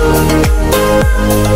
Oh, oh, oh,